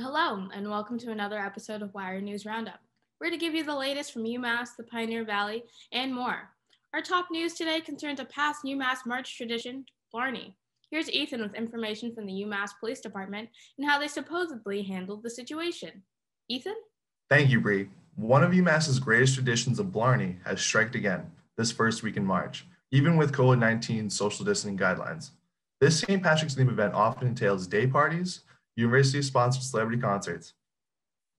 Hello, and welcome to another episode of Wire News Roundup. We're to give you the latest from UMass, the Pioneer Valley, and more. Our top news today concerns a past UMass March tradition, Blarney. Here's Ethan with information from the UMass Police Department and how they supposedly handled the situation. Ethan? Thank you, Bree. One of UMass's greatest traditions of Blarney has striked again this first week in March, even with COVID 19 social distancing guidelines. This St. Patrick's Day event often entails day parties, university sponsored celebrity concerts,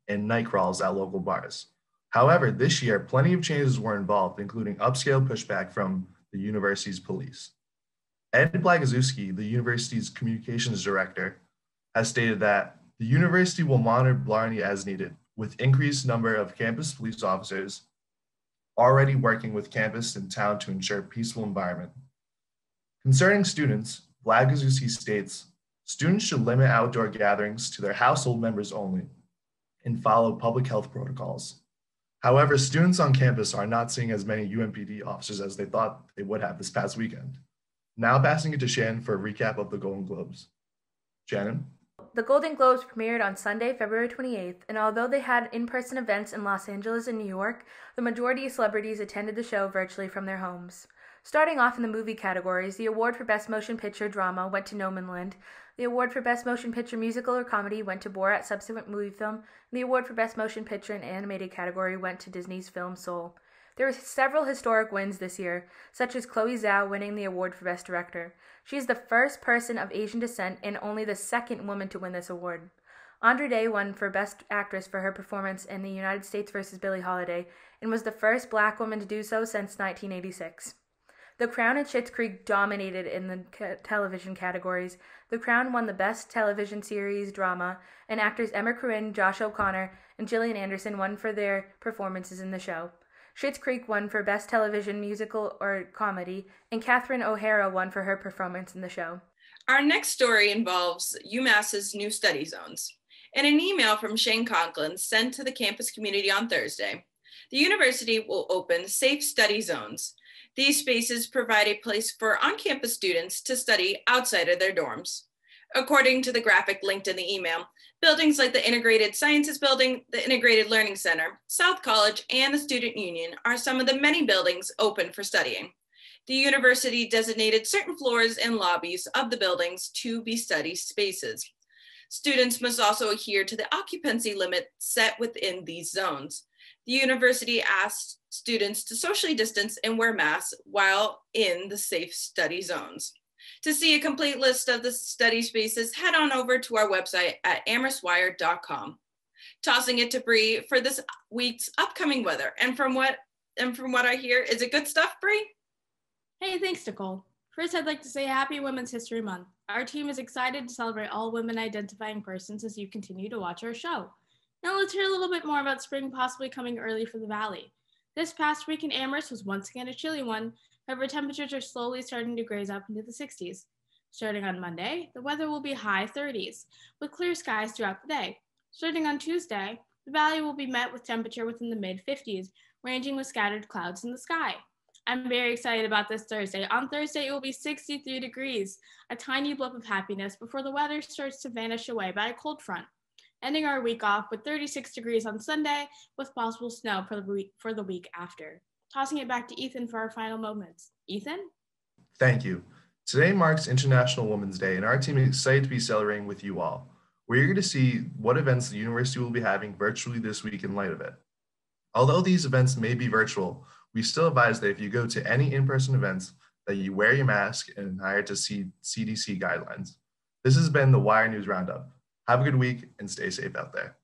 and night crawls at local bars. However, this year, plenty of changes were involved, including upscale pushback from the university's police. Ed Blaguszewski, the university's communications director, has stated that the university will monitor Blarney as needed, with increased number of campus police officers already working with campus and town to ensure peaceful environment. Concerning students, Blaguszewski states, students should limit outdoor gatherings to their household members only and follow public health protocols. However, students on campus are not seeing as many UMPD officers as they thought they would have this past weekend. Now passing it to Shannon for a recap of the Golden Globes. Shannon? The Golden Globes premiered on Sunday, February 28th, and although they had in person events in Los Angeles and New York, the majority of celebrities attended the show virtually from their homes. Starting off in the movie categories, the award for Best Motion Picture Drama went to Nomadland, the award for Best Motion Picture Musical or Comedy went to Borat Subsequent Movie Film, and the award for Best Motion Picture and Animated category went to Disney's film Soul. There were several historic wins this year, such as Chloe Zhao winning the award for Best Director. She is the first person of Asian descent and only the second woman to win this award. Andra Day won for Best Actress for her performance in The United States vs. Billie Holiday and was the first black woman to do so since 1986. The Crown and Schitt's Creek dominated in the ca- television categories. The Crown won the Best Television Series Drama, and actors Emma Corrin, Josh O'Connor, and Gillian Anderson won for their performances in the show. Schitt's Creek won for Best Television Musical or Comedy, and Catherine O'Hara won for her performance in the show. Our next story involves UMass's new study zones. In an email from Shane Conklin sent to the campus community on Thursday, the university will open safe study zones. These spaces provide a place for on campus students to study outside of their dorms. According to the graphic linked in the email, buildings like the Integrated Sciences Building, the Integrated Learning Center, South College, and the Student Union are some of the many buildings open for studying. The university designated certain floors and lobbies of the buildings to be study spaces. Students must also adhere to the occupancy limit set within these zones. The university asked students to socially distance and wear masks while in the safe study zones. To see a complete list of the study spaces, head on over to our website at amherstwire.com. Tossing it to Bree for this week's upcoming weather. And from what and from what I hear, is it good stuff, Bree? Hey, thanks, Nicole. First, I'd like to say Happy Women's History Month. Our team is excited to celebrate all women identifying persons as you continue to watch our show. Now let's hear a little bit more about spring possibly coming early for the valley. This past week in Amherst was once again a chilly one, However, temperatures are slowly starting to graze up into the 60s. Starting on Monday, the weather will be high 30s, with clear skies throughout the day. Starting on Tuesday, the valley will be met with temperature within the mid 50s, ranging with scattered clouds in the sky. I'm very excited about this Thursday. On Thursday, it will be 63 degrees, a tiny blip of happiness before the weather starts to vanish away by a cold front. Ending our week off with 36 degrees on Sunday, with possible snow for the week, for the week after tossing it back to Ethan for our final moments. Ethan? Thank you. Today marks International Women's Day, and our team is excited to be celebrating with you all. We're eager to see what events the university will be having virtually this week in light of it. Although these events may be virtual, we still advise that if you go to any in-person events, that you wear your mask and adhere to CDC guidelines. This has been the Wire News Roundup. Have a good week and stay safe out there.